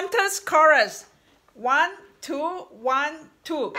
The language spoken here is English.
Hunter's chorus. One, two, one, two.